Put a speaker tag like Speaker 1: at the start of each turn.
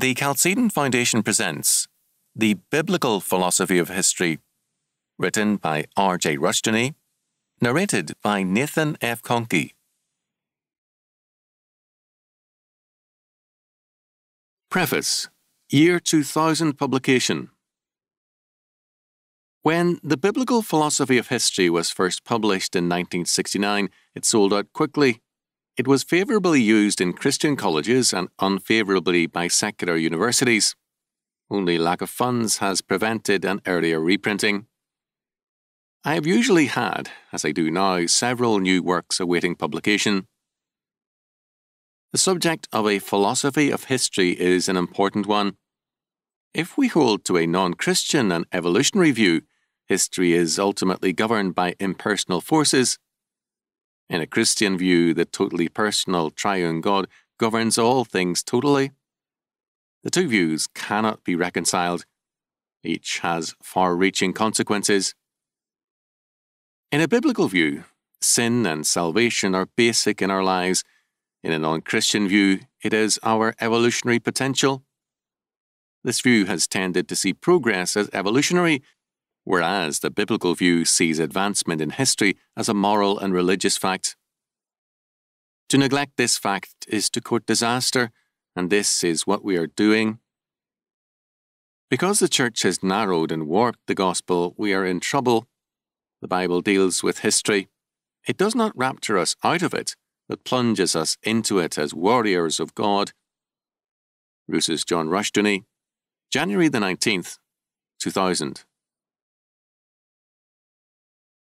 Speaker 1: The Chalcedon Foundation presents The Biblical Philosophy of History, written by R.J. Rushdoony, narrated by Nathan F. Conkey. Preface Year 2000 publication. When The Biblical Philosophy of History was first published in 1969, it sold out quickly it was favourably used in Christian colleges and unfavourably by secular universities. Only lack of funds has prevented an earlier reprinting. I have usually had, as I do now, several new works awaiting publication. The subject of a philosophy of history is an important one. If we hold to a non Christian and evolutionary view, history is ultimately governed by impersonal forces in a Christian view, the totally personal triune God governs all things totally. The two views cannot be reconciled. Each has far reaching consequences. In a biblical view, sin and salvation are basic in our lives. In a non Christian view, it is our evolutionary potential. This view has tended to see progress as evolutionary whereas the biblical view sees advancement in history as a moral and religious fact. To neglect this fact is to court disaster, and this is what we are doing. Because the Church has narrowed and warped the gospel, we are in trouble. The Bible deals with history. It does not rapture us out of it, but plunges us into it as warriors of God. Rousas John Rushdoony, January the 19th, 2000.